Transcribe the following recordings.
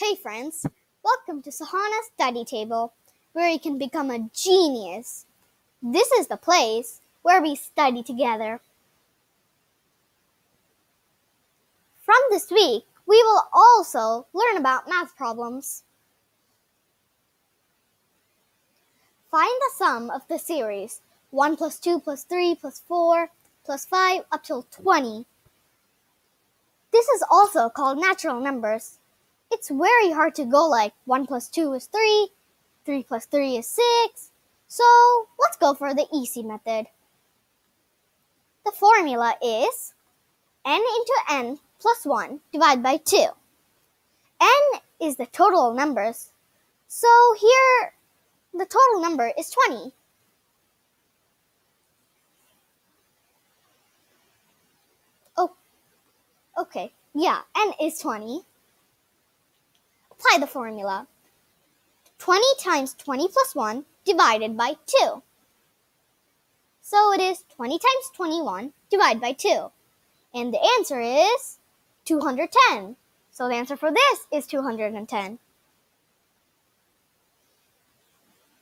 Hey friends, welcome to Sahaana Study Table, where you can become a genius. This is the place where we study together. From this week, we will also learn about math problems. Find the sum of the series 1 plus 2 plus 3 plus 4 plus 5 up till 20. This is also called natural numbers. It's very hard to go like 1 plus 2 is 3, 3 plus 3 is 6. So let's go for the easy method. The formula is n into n plus 1 divided by 2. n is the total numbers. So here the total number is 20. Oh, okay, yeah, n is 20. Apply the formula. 20 times 20 plus 1 divided by 2. So it is 20 times 21 divided by 2. And the answer is 210. So the answer for this is 210.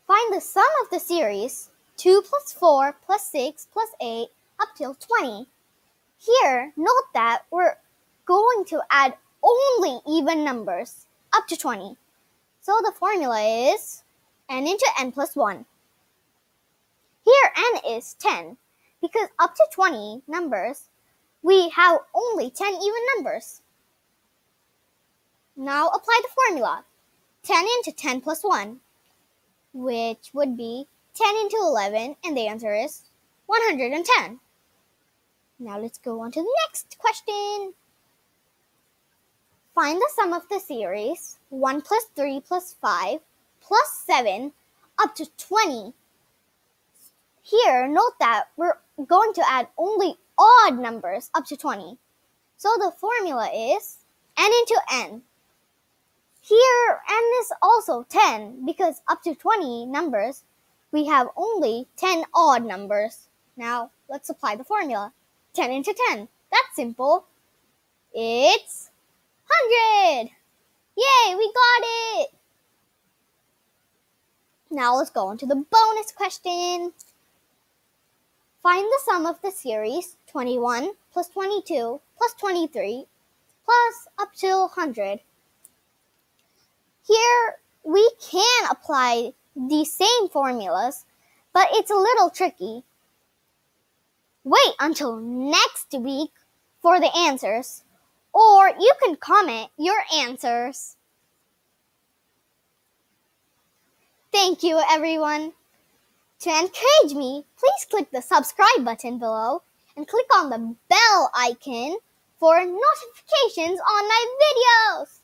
Find the sum of the series 2 plus 4 plus 6 plus 8 up till 20. Here, note that we're going to add only even numbers to 20. So the formula is n into n plus 1. Here n is 10 because up to 20 numbers we have only 10 even numbers. Now apply the formula 10 into 10 plus 1 which would be 10 into 11 and the answer is 110. Now let's go on to the next question. Find the sum of the series 1 plus 3 plus 5 plus 7 up to 20. Here, note that we're going to add only odd numbers up to 20. So the formula is n into n. Here, n is also 10 because up to 20 numbers, we have only 10 odd numbers. Now, let's apply the formula. 10 into 10. That's simple. It's 100! Yay, we got it! Now let's go on to the bonus question. Find the sum of the series 21 plus 22 plus 23 plus up to 100. Here we can apply the same formulas, but it's a little tricky. Wait until next week for the answers or you can comment your answers. Thank you, everyone. To encourage me, please click the subscribe button below and click on the bell icon for notifications on my videos.